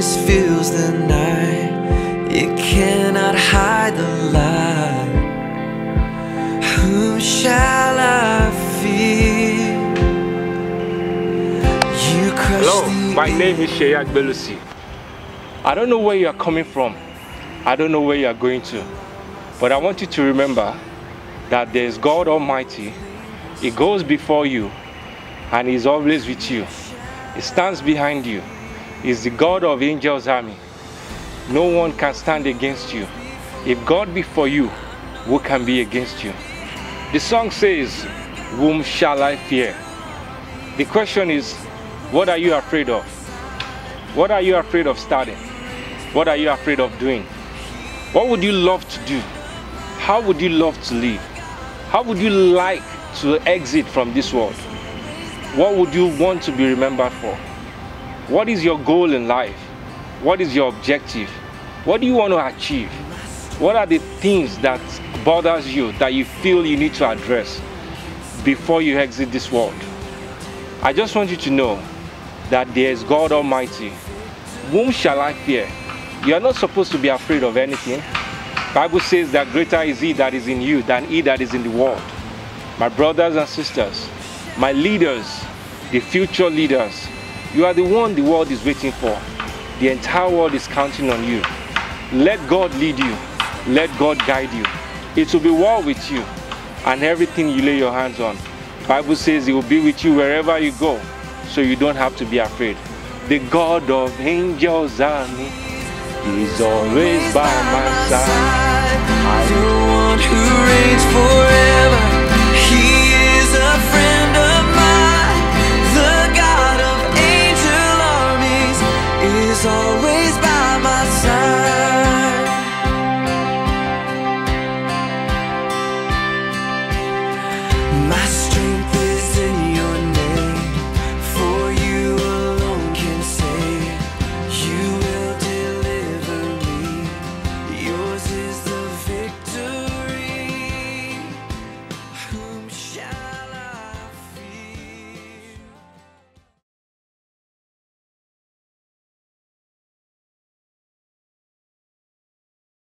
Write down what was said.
darkness fills the night, it cannot hide the light. Whom shall I fear? Hello, my name is Sheyak Belusi. I don't know where you are coming from. I don't know where you are going to. But I want you to remember that there is God Almighty. He goes before you and He's always with you. He stands behind you. He's the God of angels' army. No one can stand against you. If God be for you, who can be against you? The song says, Whom shall I fear? The question is, what are you afraid of? What are you afraid of starting? What are you afraid of doing? What would you love to do? How would you love to live? How would you like to exit from this world? What would you want to be remembered for? What is your goal in life? What is your objective? What do you want to achieve? What are the things that bothers you that you feel you need to address before you exit this world? I just want you to know that there is God Almighty. Whom shall I fear? You are not supposed to be afraid of anything. Bible says that greater is he that is in you than he that is in the world. My brothers and sisters, my leaders, the future leaders, you are the one the world is waiting for. The entire world is counting on you. Let God lead you. Let God guide you. It will be well with you and everything you lay your hands on. Bible says he will be with you wherever you go, so you don't have to be afraid. The God of angels army is always by my side. I the one who reigns forever. was always by my side. My strength